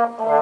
Uh-oh.